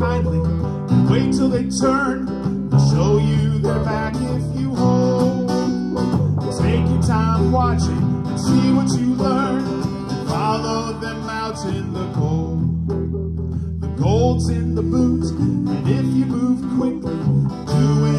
Kindly and wait till they turn. They'll show you their back if you hold. Take your time watching and see what you learn. Follow them out in the cold. The gold's in the boot, and if you move quickly, do it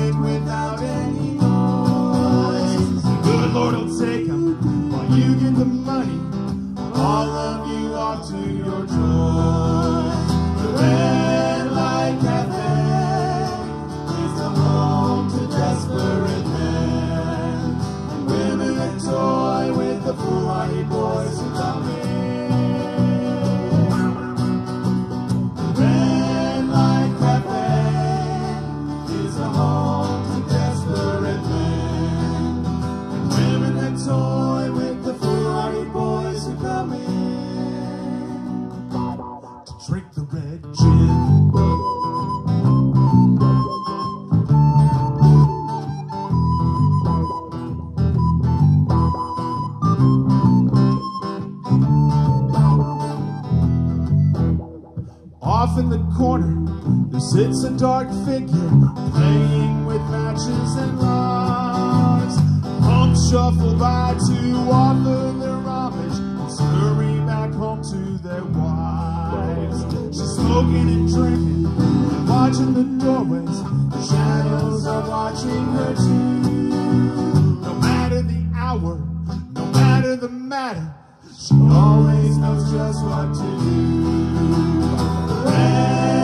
sits a dark figure playing with matches and logs. Punks shuffle by to offer their homage and scurry back home to their wives. She's smoking and drinking and watching the doorways. The shadows are watching her too. No matter the hour, no matter the matter, she always knows just what to do. Red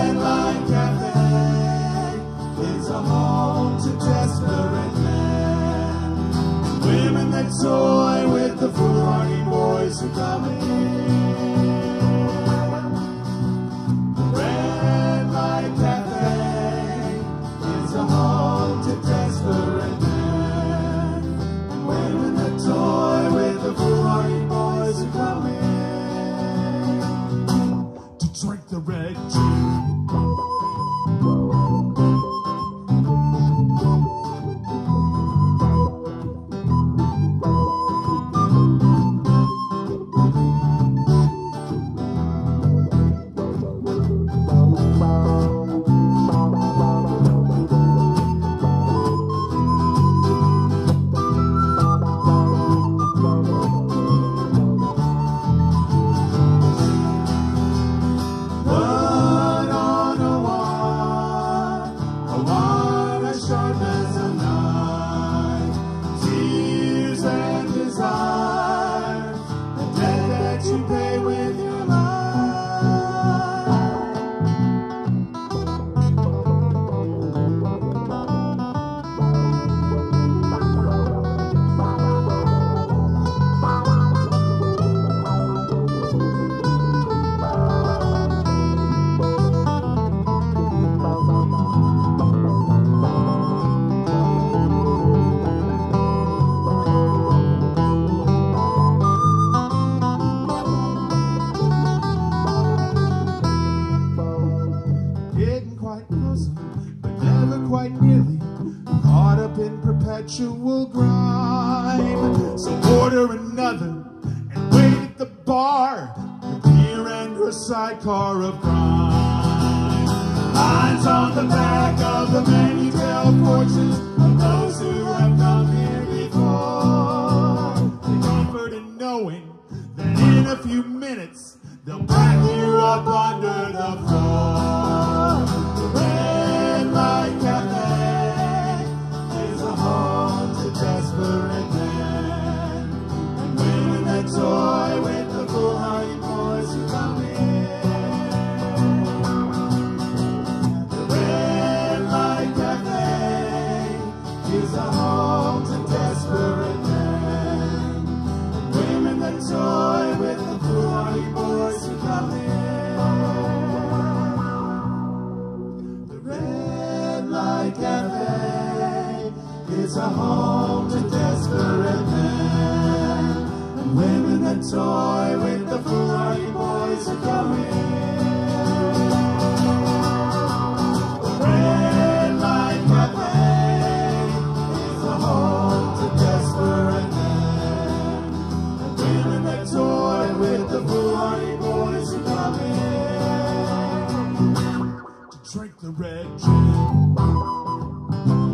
wall perpetual grime. So order another and wait at the bar. Your beer and your sidecar of crime. Lines on the back of the menu tell fortunes To desperate men and women that toy with the boys who come in. The Red Light Cafe is a home to desperate men and women that toy with drink the red gin.